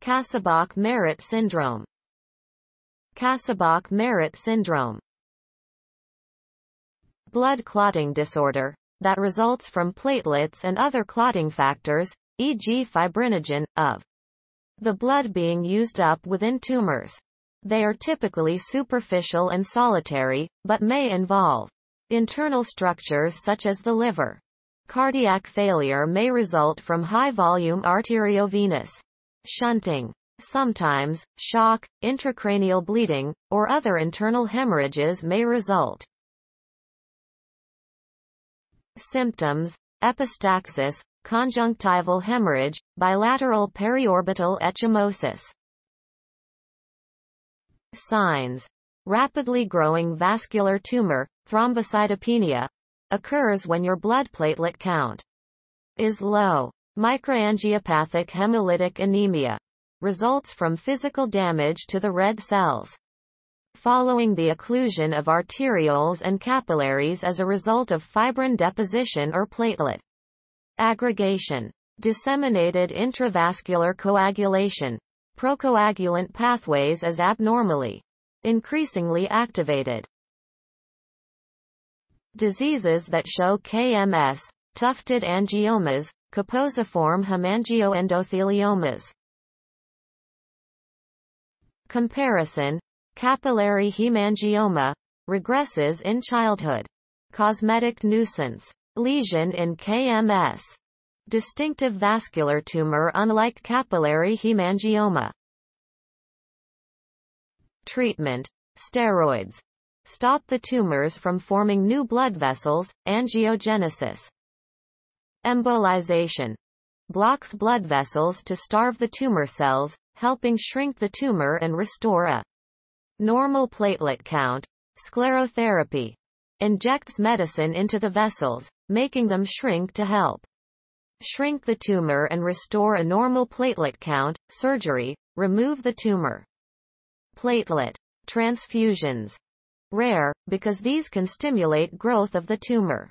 Kasabach-Merritt syndrome. Kasabach-Merritt syndrome. Blood clotting disorder that results from platelets and other clotting factors, e.g. fibrinogen, of the blood being used up within tumors. They are typically superficial and solitary, but may involve internal structures such as the liver. Cardiac failure may result from high-volume arteriovenous shunting. Sometimes, shock, intracranial bleeding, or other internal hemorrhages may result. Symptoms, epistaxis, conjunctival hemorrhage, bilateral periorbital ecchymosis. Signs. Rapidly growing vascular tumor, thrombocytopenia, occurs when your blood platelet count is low. Microangiopathic hemolytic anemia. Results from physical damage to the red cells. Following the occlusion of arterioles and capillaries as a result of fibrin deposition or platelet. Aggregation, disseminated intravascular coagulation, procoagulant pathways as abnormally, increasingly activated. Diseases that show KMS, tufted angiomas, Kaposiform hemangioendotheliomas. Comparison. Capillary hemangioma regresses in childhood. Cosmetic nuisance. Lesion in KMS. Distinctive vascular tumor unlike capillary hemangioma. Treatment. Steroids. Stop the tumors from forming new blood vessels, angiogenesis. Embolization. Blocks blood vessels to starve the tumor cells, helping shrink the tumor and restore a normal platelet count. Sclerotherapy. Injects medicine into the vessels, making them shrink to help shrink the tumor and restore a normal platelet count. Surgery. Remove the tumor. Platelet transfusions. Rare, because these can stimulate growth of the tumor.